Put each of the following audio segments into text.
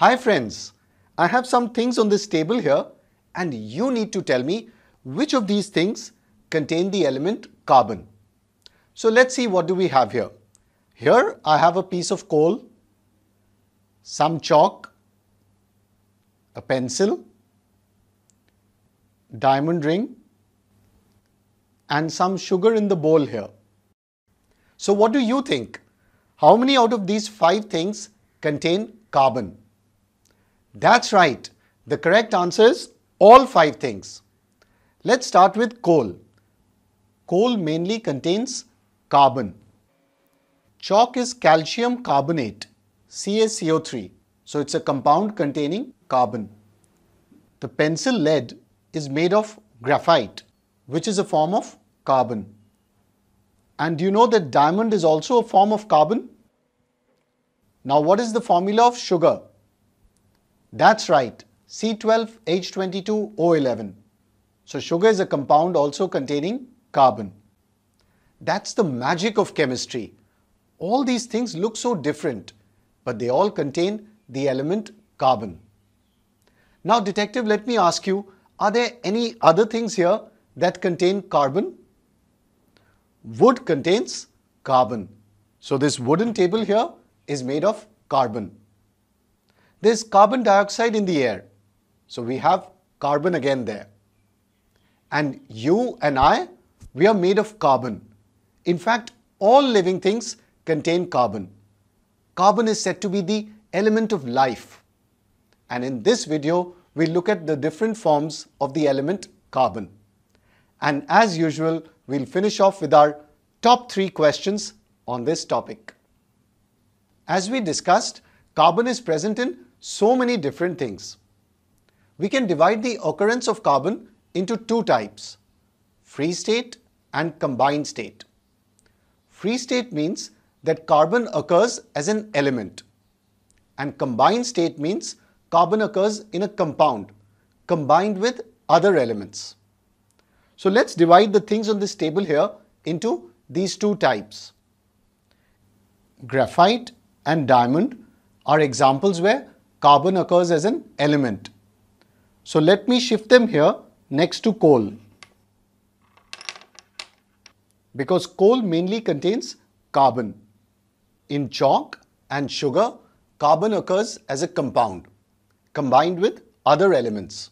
Hi friends, I have some things on this table here and you need to tell me which of these things contain the element carbon. So let's see what do we have here. Here I have a piece of coal, some chalk, a pencil, diamond ring and some sugar in the bowl here. So what do you think? How many out of these five things contain carbon? That's right. The correct answer is all five things. Let's start with coal. Coal mainly contains carbon. Chalk is calcium carbonate, CaCO3. So it's a compound containing carbon. The pencil lead is made of graphite, which is a form of carbon. And do you know that diamond is also a form of carbon? Now, what is the formula of sugar? That's right, C12H22O11. So, sugar is a compound also containing carbon. That's the magic of chemistry. All these things look so different, but they all contain the element carbon. Now, detective, let me ask you, are there any other things here that contain carbon? Wood contains carbon. So this wooden table here is made of carbon. There's carbon dioxide in the air. So we have carbon again there. And you and I, we are made of carbon. In fact, all living things contain carbon. Carbon is said to be the element of life. And in this video, we look at the different forms of the element carbon. And as usual, we'll finish off with our top three questions on this topic. As we discussed, carbon is present in so many different things. We can divide the occurrence of carbon into two types, free state and combined state. Free state means that carbon occurs as an element and combined state means carbon occurs in a compound combined with other elements. So let's divide the things on this table here into these two types. Graphite and diamond are examples where carbon occurs as an element. So let me shift them here next to coal. Because coal mainly contains carbon. In chalk and sugar, carbon occurs as a compound combined with other elements.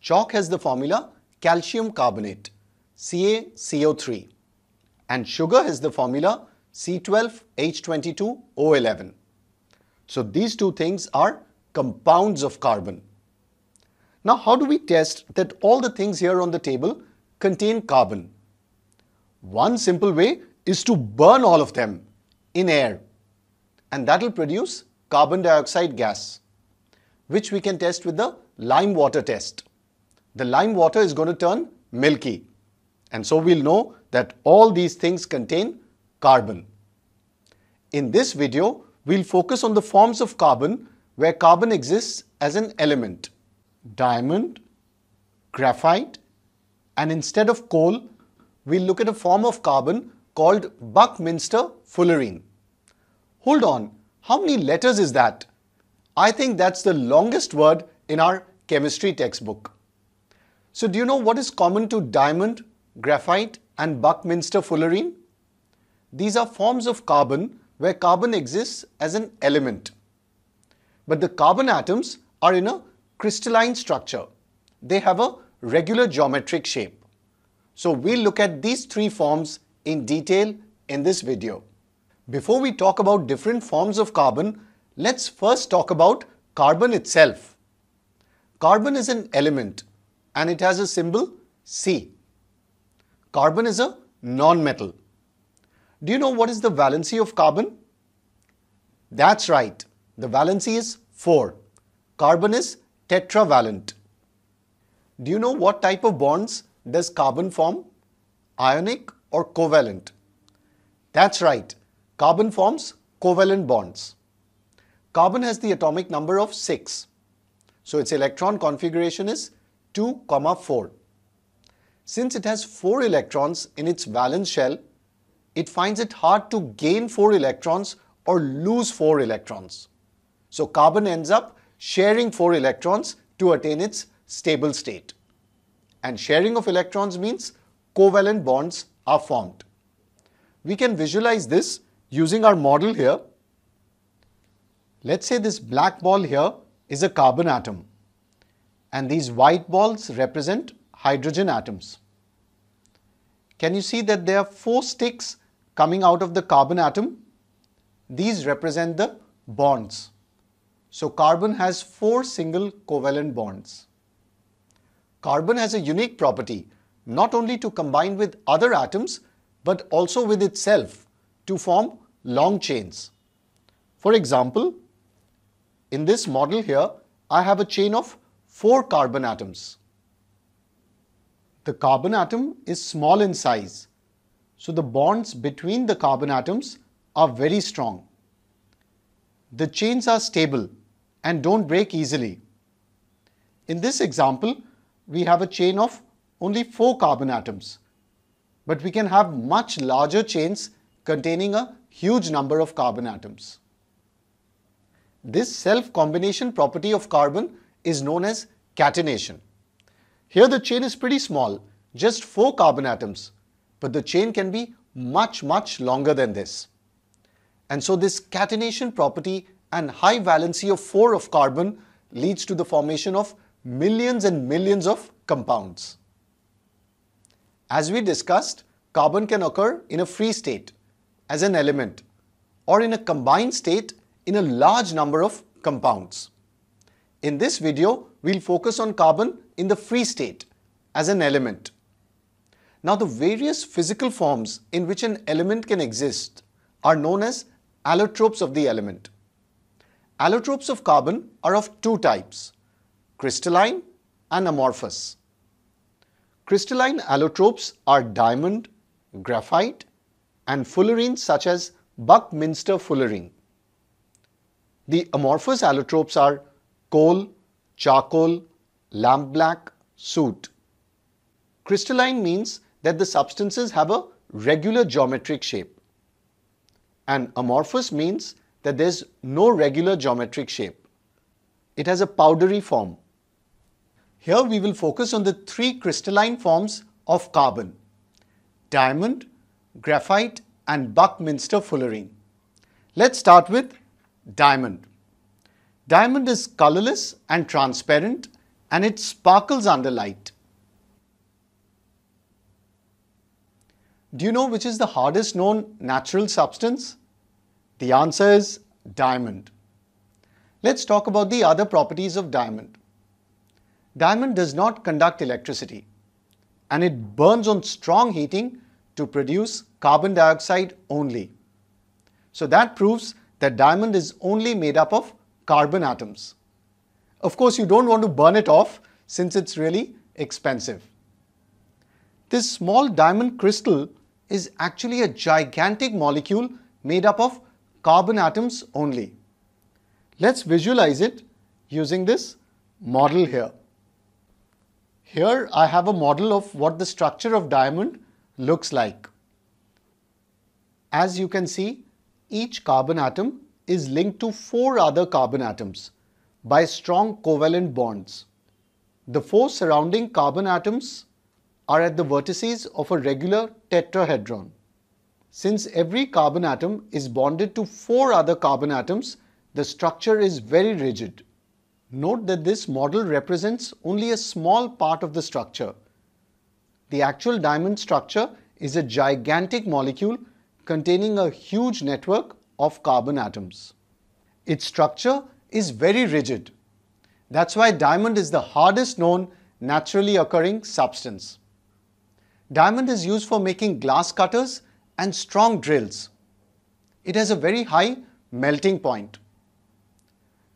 Chalk has the formula calcium carbonate, CaCO3. And sugar has the formula C12H22O11. So these two things are compounds of carbon. Now how do we test that all the things here on the table contain carbon? One simple way is to burn all of them in air and that will produce carbon dioxide gas which we can test with the lime water test the lime water is going to turn milky. And so we'll know that all these things contain carbon. In this video, we'll focus on the forms of carbon where carbon exists as an element. Diamond, graphite, and instead of coal, we'll look at a form of carbon called Buckminster fullerene. Hold on, how many letters is that? I think that's the longest word in our chemistry textbook. So do you know what is common to diamond, graphite and Buckminster fullerene? These are forms of carbon where carbon exists as an element. But the carbon atoms are in a crystalline structure. They have a regular geometric shape. So we'll look at these three forms in detail in this video. Before we talk about different forms of carbon, let's first talk about carbon itself. Carbon is an element and it has a symbol C. Carbon is a non-metal. Do you know what is the valency of carbon? That's right. The valency is 4. Carbon is tetravalent. Do you know what type of bonds does carbon form? Ionic or covalent? That's right. Carbon forms covalent bonds. Carbon has the atomic number of 6. So its electron configuration is 2, comma 4. Since it has 4 electrons in its valence shell, it finds it hard to gain 4 electrons or lose 4 electrons. So carbon ends up sharing four electrons to attain its stable state. And sharing of electrons means covalent bonds are formed. We can visualize this using our model here. Let's say this black ball here is a carbon atom and these white balls represent hydrogen atoms. Can you see that there are four sticks coming out of the carbon atom? These represent the bonds. So carbon has four single covalent bonds. Carbon has a unique property not only to combine with other atoms but also with itself to form long chains. For example, in this model here, I have a chain of four carbon atoms. The carbon atom is small in size, so the bonds between the carbon atoms are very strong. The chains are stable and don't break easily. In this example, we have a chain of only four carbon atoms, but we can have much larger chains containing a huge number of carbon atoms. This self-combination property of carbon is known as catenation. Here the chain is pretty small, just four carbon atoms, but the chain can be much, much longer than this. And so this catenation property and high valency of 4 of carbon leads to the formation of millions and millions of compounds. As we discussed, carbon can occur in a free state as an element or in a combined state in a large number of compounds. In this video, we'll focus on carbon in the free state as an element. Now the various physical forms in which an element can exist are known as allotropes of the element. Allotropes of carbon are of two types, crystalline and amorphous. Crystalline allotropes are diamond, graphite and fullerenes such as Buckminster fullerene. The amorphous allotropes are coal, charcoal, lampblack, soot. Crystalline means that the substances have a regular geometric shape. And amorphous means that there's no regular geometric shape. It has a powdery form. Here we will focus on the three crystalline forms of carbon, diamond, graphite and Buckminster fullerene. Let's start with diamond. Diamond is colorless and transparent and it sparkles under light. Do you know which is the hardest known natural substance? The answer is diamond. Let's talk about the other properties of diamond. Diamond does not conduct electricity and it burns on strong heating to produce carbon dioxide only. So that proves that diamond is only made up of carbon atoms. Of course, you don't want to burn it off since it's really expensive. This small diamond crystal is actually a gigantic molecule made up of carbon atoms only. Let's visualize it using this model here. Here I have a model of what the structure of diamond looks like. As you can see, each carbon atom is linked to four other carbon atoms by strong covalent bonds. The four surrounding carbon atoms are at the vertices of a regular tetrahedron. Since every carbon atom is bonded to four other carbon atoms, the structure is very rigid. Note that this model represents only a small part of the structure. The actual diamond structure is a gigantic molecule containing a huge network of carbon atoms. Its structure is very rigid. That's why diamond is the hardest known naturally occurring substance. Diamond is used for making glass cutters and strong drills. It has a very high melting point.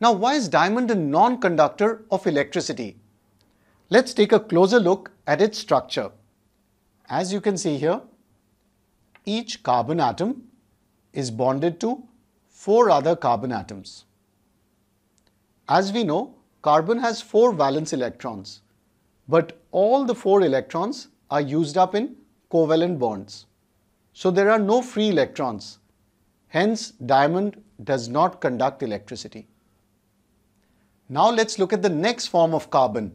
Now, why is diamond a non-conductor of electricity? Let's take a closer look at its structure. As you can see here, each carbon atom is bonded to four other carbon atoms. As we know, carbon has four valence electrons, but all the four electrons are used up in covalent bonds. So there are no free electrons. Hence, diamond does not conduct electricity. Now let's look at the next form of carbon,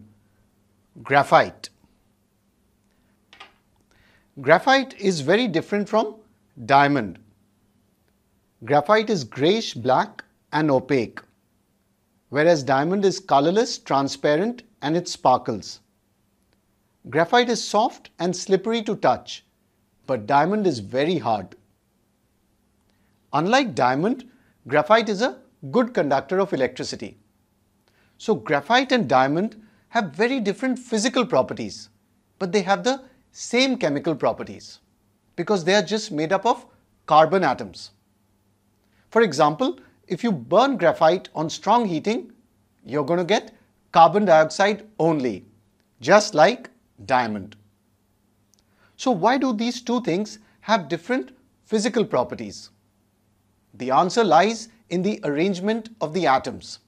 graphite. Graphite is very different from diamond. Graphite is greyish black and opaque, whereas diamond is colorless, transparent and it sparkles. Graphite is soft and slippery to touch, but diamond is very hard. Unlike diamond, graphite is a good conductor of electricity. So graphite and diamond have very different physical properties, but they have the same chemical properties because they are just made up of carbon atoms. For example, if you burn graphite on strong heating, you're going to get carbon dioxide only, just like diamond. So why do these two things have different physical properties? The answer lies in the arrangement of the atoms.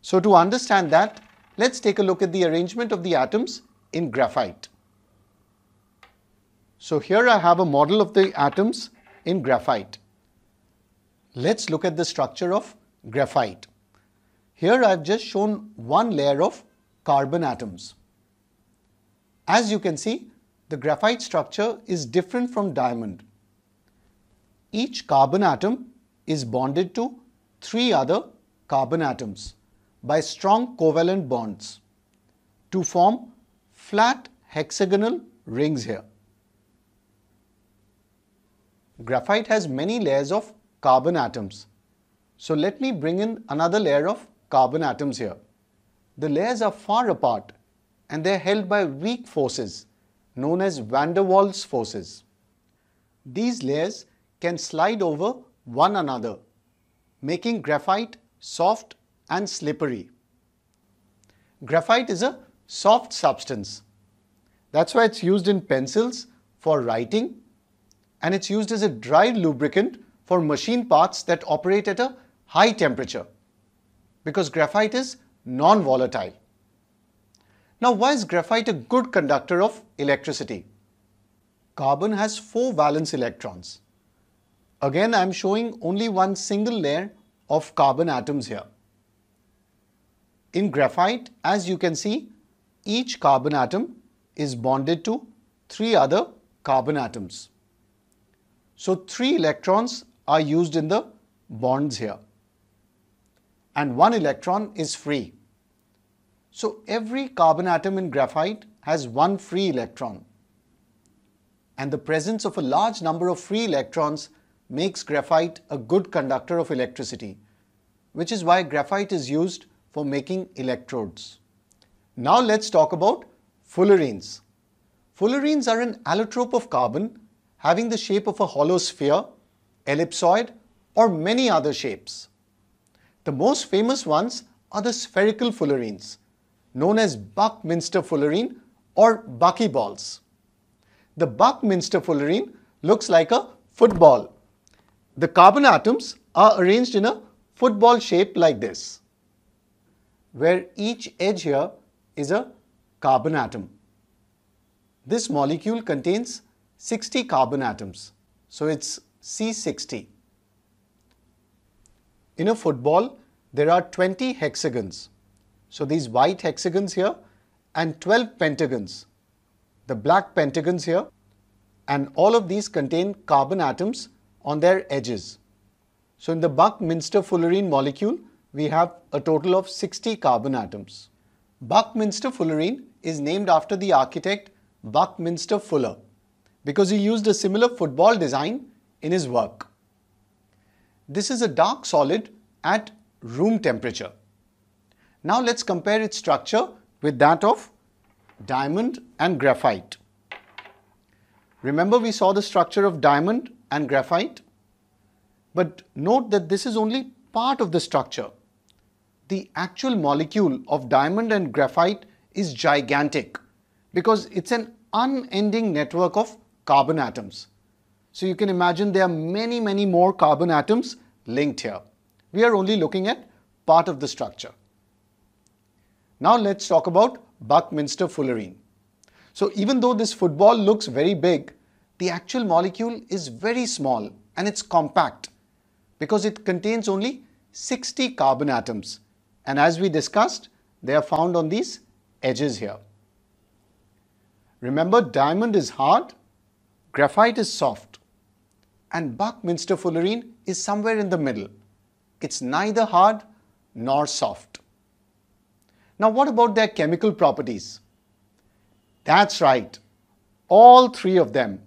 So to understand that, let's take a look at the arrangement of the atoms in graphite. So here I have a model of the atoms in graphite. Let's look at the structure of graphite. Here I've just shown one layer of carbon atoms. As you can see, the graphite structure is different from diamond. Each carbon atom is bonded to three other carbon atoms by strong covalent bonds to form flat hexagonal rings here. Graphite has many layers of carbon atoms. So let me bring in another layer of carbon atoms here. The layers are far apart and they are held by weak forces known as van der Waals forces. These layers can slide over one another, making graphite soft and slippery. Graphite is a soft substance. That's why it's used in pencils for writing and it's used as a dry lubricant for machine parts that operate at a high temperature because graphite is non-volatile. Now why is graphite a good conductor of electricity? Carbon has four valence electrons. Again I am showing only one single layer of carbon atoms here. In graphite, as you can see, each carbon atom is bonded to three other carbon atoms. So three electrons are used in the bonds here and one electron is free. So every carbon atom in graphite has one free electron and the presence of a large number of free electrons makes graphite a good conductor of electricity, which is why graphite is used for making electrodes. Now let's talk about fullerenes. Fullerenes are an allotrope of carbon having the shape of a hollow sphere, ellipsoid or many other shapes. The most famous ones are the spherical fullerenes known as Buckminster fullerene or buckyballs. The Buckminster fullerene looks like a football. The carbon atoms are arranged in a football shape like this where each edge here is a carbon atom. This molecule contains 60 carbon atoms, so it's C60. In a football, there are 20 hexagons. So these white hexagons here and 12 pentagons, the black pentagons here, and all of these contain carbon atoms on their edges. So in the Buckminster fullerene molecule, we have a total of 60 carbon atoms. Buckminster fullerene is named after the architect Buckminster Fuller because he used a similar football design in his work. This is a dark solid at room temperature. Now let's compare its structure with that of diamond and graphite. Remember we saw the structure of diamond and graphite? But note that this is only part of the structure the actual molecule of diamond and graphite is gigantic because it's an unending network of carbon atoms. So you can imagine there are many, many more carbon atoms linked here. We are only looking at part of the structure. Now let's talk about Buckminster fullerene. So even though this football looks very big, the actual molecule is very small and it's compact because it contains only 60 carbon atoms And as we discussed, they are found on these edges here. Remember, diamond is hard, graphite is soft, and Buckminster fullerene is somewhere in the middle. It's neither hard nor soft. Now, what about their chemical properties? That's right, all three of them,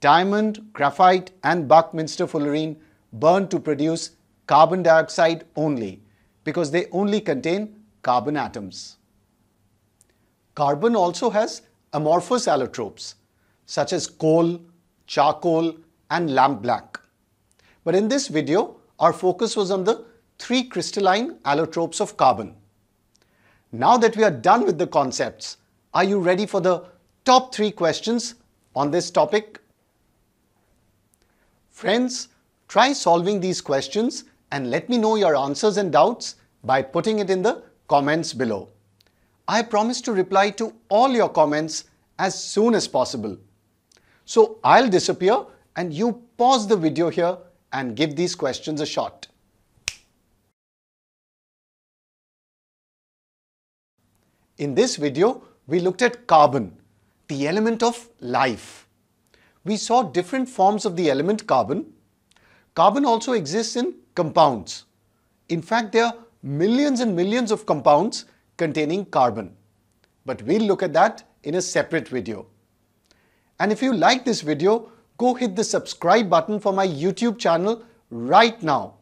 diamond, graphite, and Buckminster fullerene, burn to produce carbon dioxide only because they only contain carbon atoms. Carbon also has amorphous allotropes such as coal, charcoal, and lamp black. But in this video, our focus was on the three crystalline allotropes of carbon. Now that we are done with the concepts, are you ready for the top three questions on this topic? Friends, try solving these questions and let me know your answers and doubts by putting it in the comments below. I promise to reply to all your comments as soon as possible. So I'll disappear and you pause the video here and give these questions a shot. In this video, we looked at carbon, the element of life. We saw different forms of the element carbon. Carbon also exists in compounds. In fact, there are millions and millions of compounds containing carbon. But we'll look at that in a separate video. And if you like this video, go hit the subscribe button for my YouTube channel right now.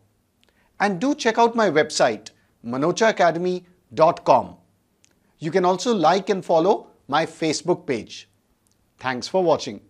And do check out my website, manochaacademy.com. You can also like and follow my Facebook page. Thanks for watching.